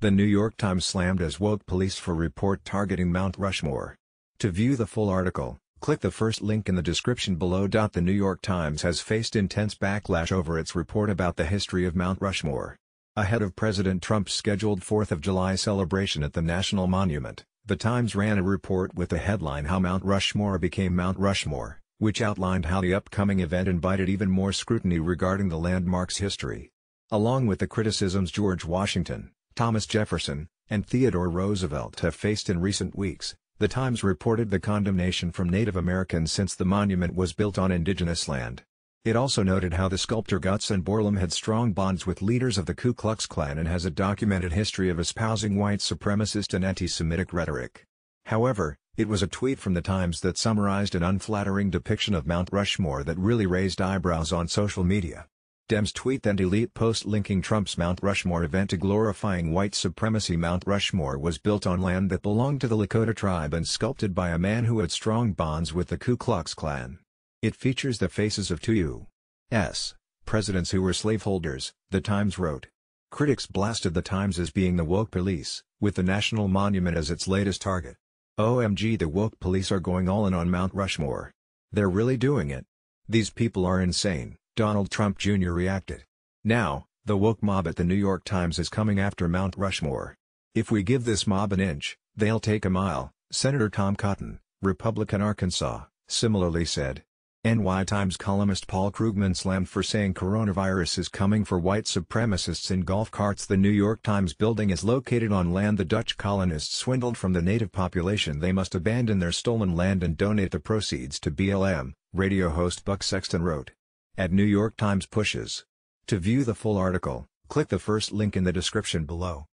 The New York Times slammed as woke police for report targeting Mount Rushmore. To view the full article, click the first link in the description below. The New York Times has faced intense backlash over its report about the history of Mount Rushmore. Ahead of President Trump's scheduled 4th of July celebration at the National Monument, the Times ran a report with the headline How Mount Rushmore Became Mount Rushmore, which outlined how the upcoming event invited even more scrutiny regarding the landmark's history. Along with the criticisms George Washington, Thomas Jefferson, and Theodore Roosevelt have faced in recent weeks, The Times reported the condemnation from Native Americans since the monument was built on indigenous land. It also noted how the sculptor Gutzon Borglum had strong bonds with leaders of the Ku Klux Klan and has a documented history of espousing white supremacist and anti-Semitic rhetoric. However, it was a tweet from The Times that summarized an unflattering depiction of Mount Rushmore that really raised eyebrows on social media. Dems tweet then delete post linking Trump's Mount Rushmore event to glorifying white supremacy Mount Rushmore was built on land that belonged to the Lakota tribe and sculpted by a man who had strong bonds with the Ku Klux Klan. It features the faces of two U.S. presidents who were slaveholders, The Times wrote. Critics blasted The Times as being the woke police, with the National Monument as its latest target. OMG the woke police are going all in on Mount Rushmore. They're really doing it. These people are insane. Donald Trump Jr. reacted. Now, the woke mob at the New York Times is coming after Mount Rushmore. If we give this mob an inch, they'll take a mile, Senator Tom Cotton, Republican Arkansas, similarly said. NY Times columnist Paul Krugman slammed for saying coronavirus is coming for white supremacists in golf carts. The New York Times building is located on land the Dutch colonists swindled from the native population. They must abandon their stolen land and donate the proceeds to BLM, radio host Buck Sexton wrote at New York Times pushes. To view the full article, click the first link in the description below.